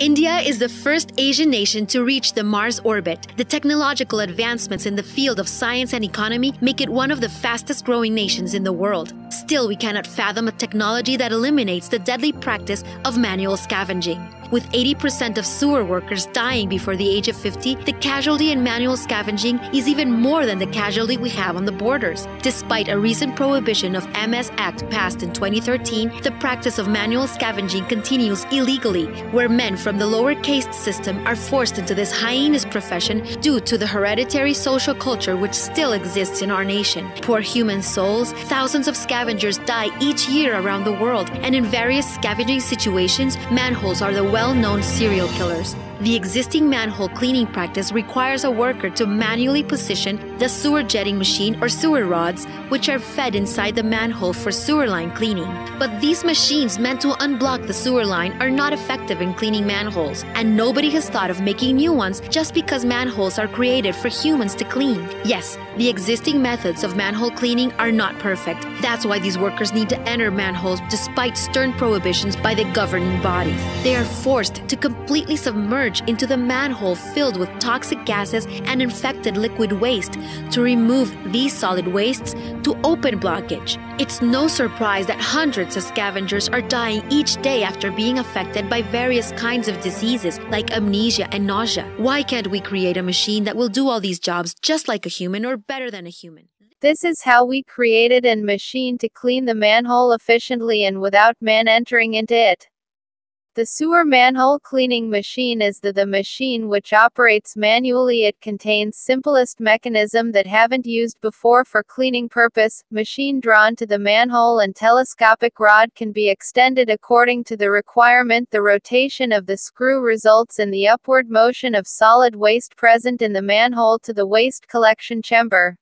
India is the first Asian nation to reach the Mars orbit. The technological advancements in the field of science and economy make it one of the fastest growing nations in the world. Still, we cannot fathom a technology that eliminates the deadly practice of manual scavenging. With 80% of sewer workers dying before the age of 50, the casualty in manual scavenging is even more than the casualty we have on the borders. Despite a recent prohibition of MS Act passed in 2013, the practice of manual scavenging continues illegally, where men from the lower caste system are forced into this hyenas profession due to the hereditary social culture which still exists in our nation. Poor human souls, thousands of scavengers die each year around the world, and in various scavenging situations, manholes are the well known serial killers. The existing manhole cleaning practice requires a worker to manually position the sewer jetting machine or sewer rods, which are fed inside the manhole for sewer line cleaning. But these machines meant to unblock the sewer line are not effective in cleaning manholes, and nobody has thought of making new ones just because manholes are created for humans to clean. Yes, the existing methods of manhole cleaning are not perfect. That's why these workers need to enter manholes despite stern prohibitions by the governing bodies. They are forced to completely submerge into the manhole filled with toxic gases and infected liquid waste to remove these solid wastes to open blockage. It's no surprise that hundreds of scavengers are dying each day after being affected by various kinds of diseases like amnesia and nausea. Why can't we create a machine that will do all these jobs just like a human or better than a human? This is how we created a machine to clean the manhole efficiently and without man entering into it. The sewer manhole cleaning machine is the, the machine which operates manually. It contains simplest mechanism that haven't used before for cleaning purpose. Machine drawn to the manhole and telescopic rod can be extended according to the requirement. The rotation of the screw results in the upward motion of solid waste present in the manhole to the waste collection chamber.